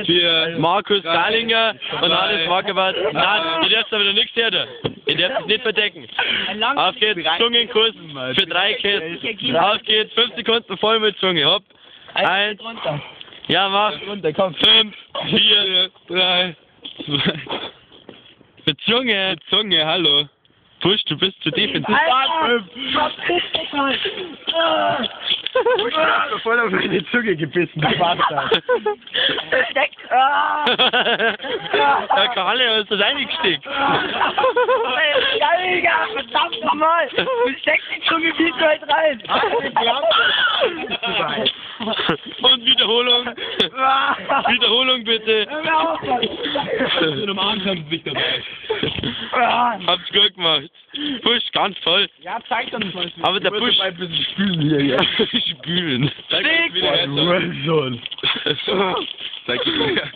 Vier. Markus Drei. Dahlinger und. Hannes Wackerwart. Nein, ihr dürft aber nichts hören. Ihr dürft es nicht verdecken. Auf geht's, Zungenkuss für drei Kids. Auf geht's, fünf Sekunden voll mit Zunge. Hopp. Eins. Ja, mach. Fünf, vier, drei, zwei. mit Zunge. Zunge, hallo. Push, du bist zu defensiv. Alter, verpiss dich mal. Ah. Voll auf meine Zunge gebissen, du Bastard. Ah. Der Kalle ist das eingesteckt. Geiger, verdammt nochmal. Du steckst die Zunge viel zu weit rein. Und Wiederholung. Wiederholung bitte. Hör mir auf, Mann. In einem Armkampf nicht dabei. Hab's gut gemacht. Push, ganz toll. Ja, zeig doch nicht mal. Aber der Push. ein bisschen spülen hier, ja. Spülen. Zeig uns Boah, Hurensohn. Zeig dir wieder.